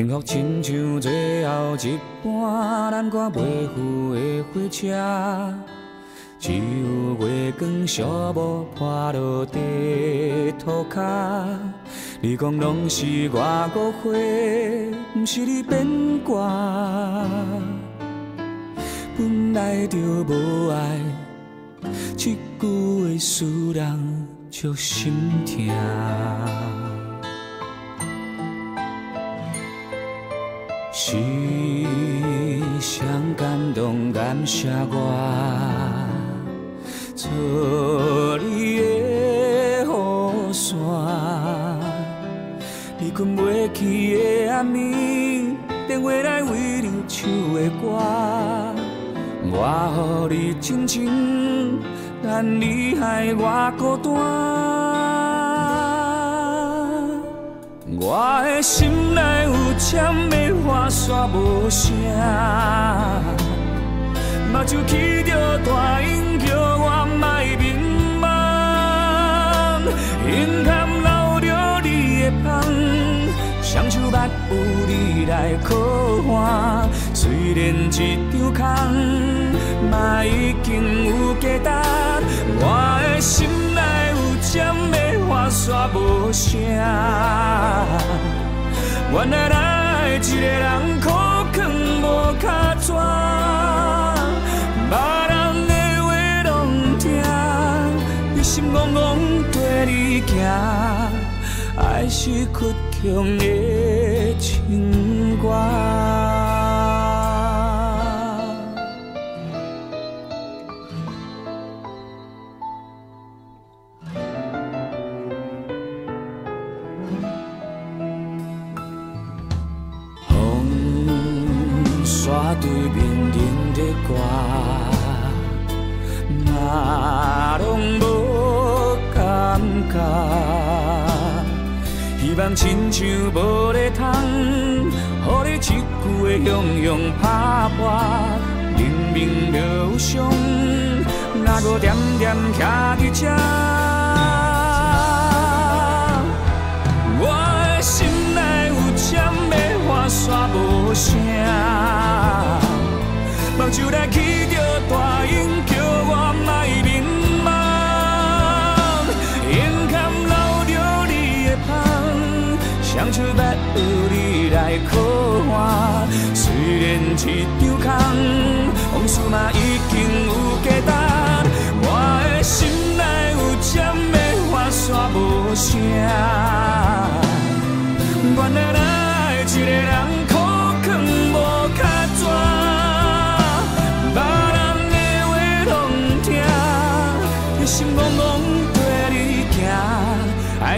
幸福亲像最后一班咱赶袂赴的火车，只有月光寂寞破落地涂骹。你讲拢是我误会，毋是你变卦。本来就无爱，一句话使人足心痛。是谁感动感谢我，做你的雨伞。你困袂去的暗暝，电话来为你唱的歌，我予你真情，但你害我孤单。我的心内有签的花煞无声，目睭起着大音叫我莫迷茫。眼坎留着你的香，双手捌有你来靠岸。虽然一张空，嘛已经有价值。我的心内有签的。花煞无声，原来爱一个人苦劝无卡纸，别人的话拢听，一心戆戆跟你行，爱是倔强的情歌。对面人在歌，嘛拢无感觉。希望亲像无咧通，予你一句的雄雄拍破。明明就有伤，哪搁惦惦徛伫这？我的心内有签的花煞无声。目睭来起着大音，叫我莫迷茫。眼坎流着你的香，双手捌有你来靠岸。虽然一张空，往事嘛已经有价值。我的心内有签的花煞无声，原来爱一个人。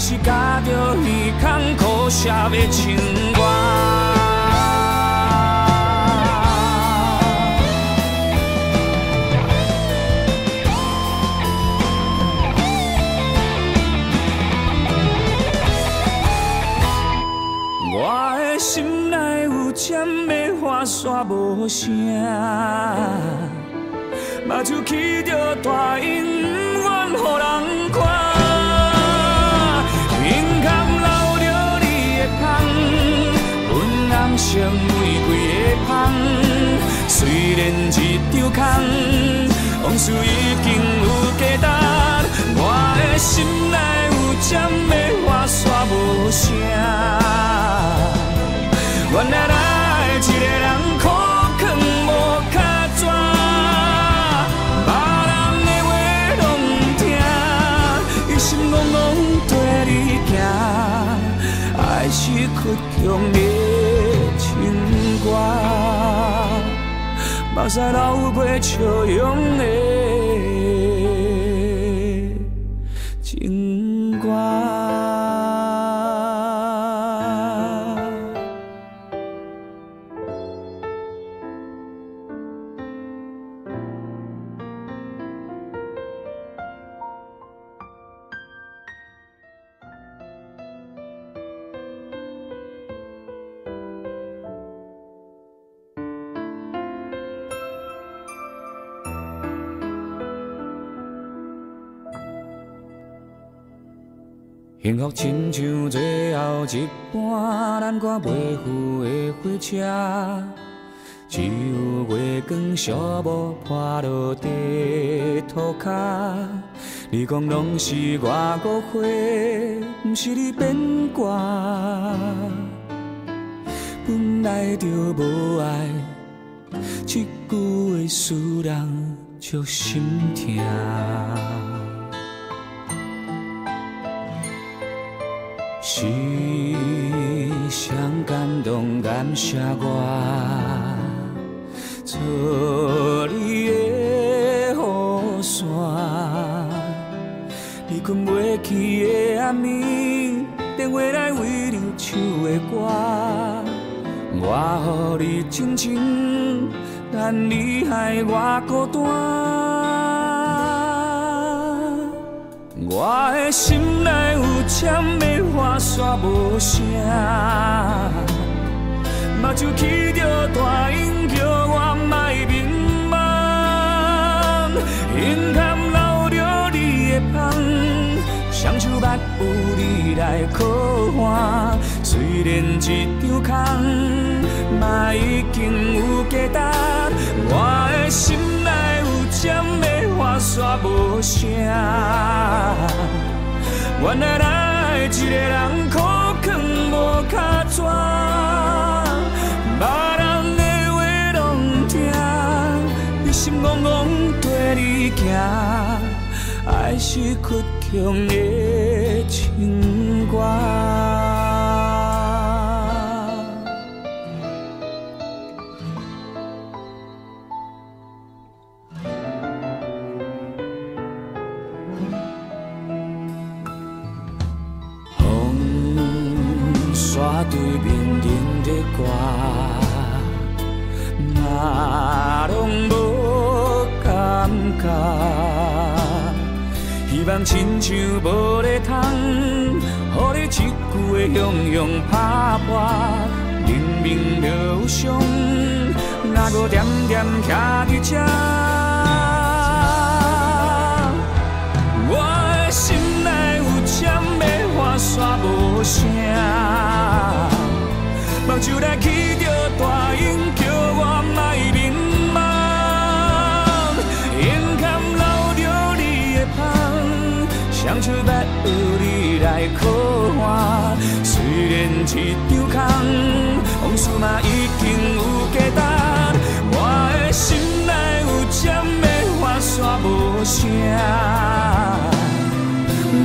还是加着耳孔苦涩的情歌。我的心内有签的花煞无声，目睭起着大烟，不愿予人看。像玫瑰的香，虽然一张空，往事已经有价值。我的心内有针的花煞无声，原来爱一个人苦劝无卡纸，别人的话拢听，一心戆戆跟你行，爱是倔强的。情歌，目屎流过笑容的。幸福亲像最后一班咱赶袂赴的火车，只有月光小雾破落地涂骹。你讲拢是我误会，不是你变卦。本来就无爱，一句话使人足心痛。是谁感动感谢我，做你的雨伞。你困袂去的暗暝，电话来为你唱的歌，我予你静静，但你害我孤单。我的心内有签的花煞无声，目睭起着大音叫我莫迷茫。眼坎流着你的香，双手捌有你来靠岸。虽然一张空，嘛已经有价值。我的心内有签的。话煞无声，原来爱一个人苦劝无卡纸，别人的话拢听，一心怣怣跟你行，爱是倔强的希望亲像无咧通，予你一句的向向打破。明明就有伤，哪搁点点徛伫这？我的心内有签的花煞无声。目睭来起着大音，双手捌有你来靠岸。虽然一张空，往事嘛已经有价值。我的心内有针的花煞无声，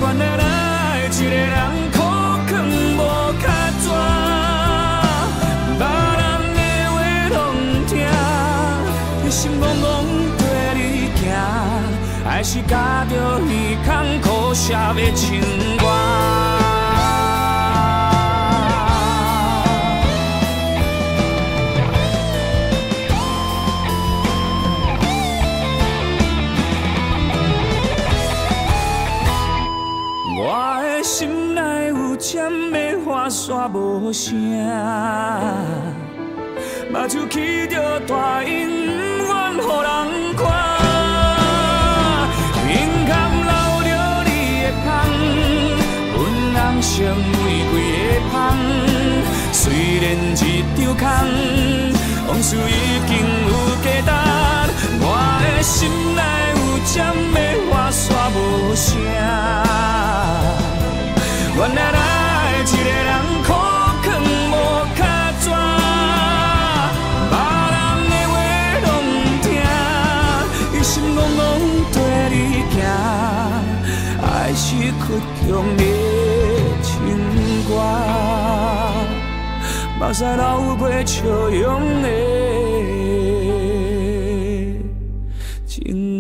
原来爱一个人。还是加着孔苦涩的情歌。我的心内有针的花煞无声，目睭起着大烟，往事已经有价值。我的心内有针的我煞无声，目屎流过笑容的情。